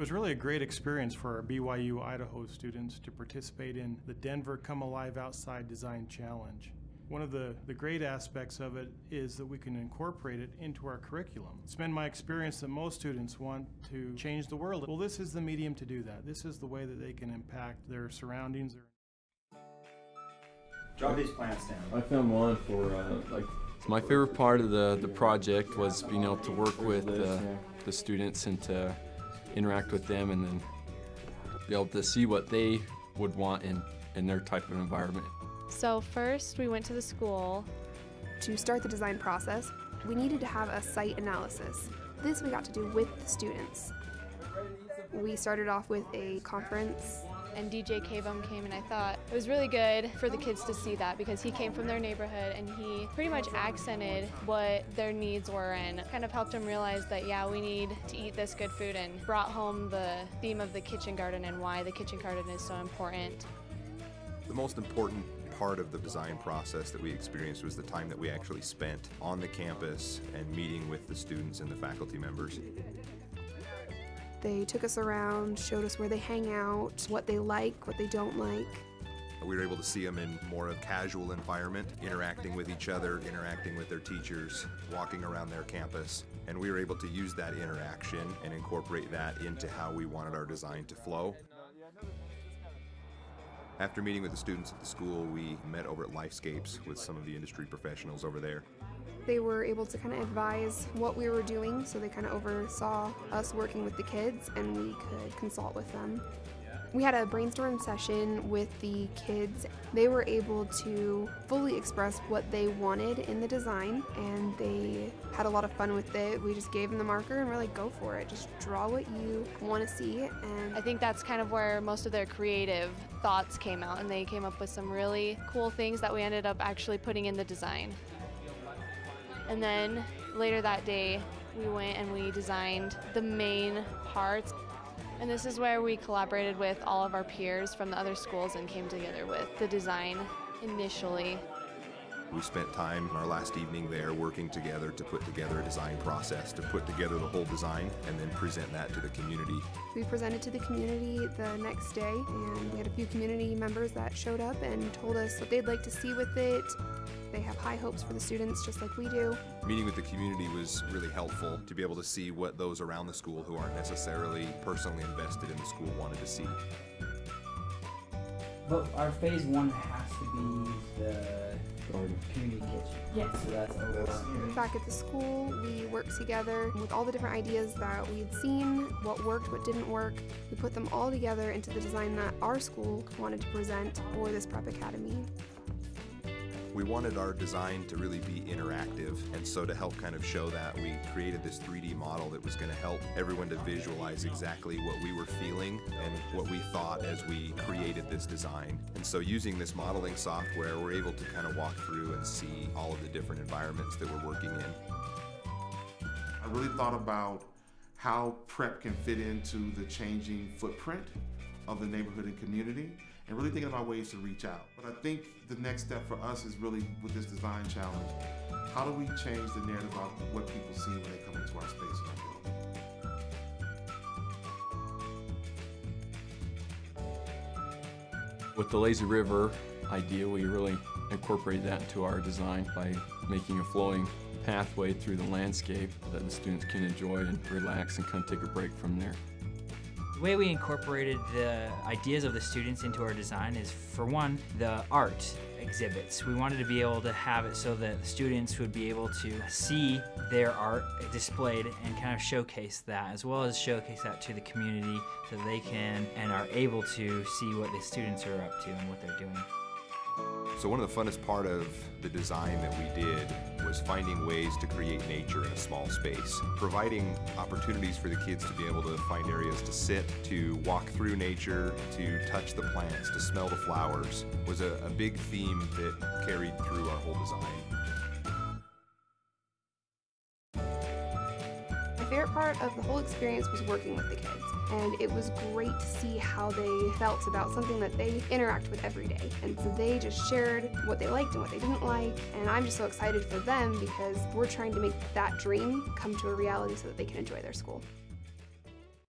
It was really a great experience for our BYU Idaho students to participate in the Denver Come Alive Outside Design Challenge. One of the, the great aspects of it is that we can incorporate it into our curriculum. It's been my experience that most students want to change the world. Well, this is the medium to do that. This is the way that they can impact their surroundings. Drop these plants down. I found one for uh, like. My favorite part of the, the project was being able to work with uh, the students and to interact with them and then be able to see what they would want in, in their type of environment. So first we went to the school. To start the design process, we needed to have a site analysis. This we got to do with the students. We started off with a conference and DJ K-Bum came and I thought it was really good for the kids to see that because he came from their neighborhood and he pretty much accented what their needs were and kind of helped them realize that yeah we need to eat this good food and brought home the theme of the kitchen garden and why the kitchen garden is so important. The most important part of the design process that we experienced was the time that we actually spent on the campus and meeting with the students and the faculty members. They took us around, showed us where they hang out, what they like, what they don't like. We were able to see them in more of a casual environment, interacting with each other, interacting with their teachers, walking around their campus. And we were able to use that interaction and incorporate that into how we wanted our design to flow. After meeting with the students at the school, we met over at Lifescapes with some of the industry professionals over there. They were able to kind of advise what we were doing, so they kind of oversaw us working with the kids and we could consult with them. We had a brainstorm session with the kids. They were able to fully express what they wanted in the design and they had a lot of fun with it. We just gave them the marker and we're like, go for it. Just draw what you want to see. And I think that's kind of where most of their creative thoughts came out and they came up with some really cool things that we ended up actually putting in the design. And then later that day, we went and we designed the main parts. And this is where we collaborated with all of our peers from the other schools and came together with the design initially. We spent time our last evening there working together to put together a design process, to put together the whole design and then present that to the community. We presented to the community the next day and we had a few community members that showed up and told us what they'd like to see with it. They have high hopes for the students just like we do. Meeting with the community was really helpful to be able to see what those around the school who aren't necessarily personally invested in the school wanted to see. But our phase one has to be the community kitchen. Yes, so that's over. Back at the school, we worked together with all the different ideas that we had seen, what worked, what didn't work. We put them all together into the design that our school wanted to present for this prep academy. We wanted our design to really be interactive, and so to help kind of show that, we created this 3D model that was going to help everyone to visualize exactly what we were feeling and what we thought as we created this design. And so using this modeling software, we're able to kind of walk through and see all of the different environments that we're working in. I really thought about how prep can fit into the changing footprint of the neighborhood and community and really thinking about ways to reach out. But I think the next step for us is really with this design challenge, how do we change the narrative about what people see when they come into our space? With the lazy river idea, we really incorporated that into our design by making a flowing pathway through the landscape that the students can enjoy and relax and kind of take a break from there. The way we incorporated the ideas of the students into our design is, for one, the art exhibits. We wanted to be able to have it so that students would be able to see their art displayed and kind of showcase that, as well as showcase that to the community so they can and are able to see what the students are up to and what they're doing. So one of the funnest part of the design that we did was finding ways to create nature in a small space, providing opportunities for the kids to be able to find areas to sit, to walk through nature, to touch the plants, to smell the flowers, was a, a big theme that carried through our whole design. My favorite part of the whole experience was working with the kids and it was great to see how they felt about something that they interact with every day. And so they just shared what they liked and what they didn't like, and I'm just so excited for them because we're trying to make that dream come to a reality so that they can enjoy their school.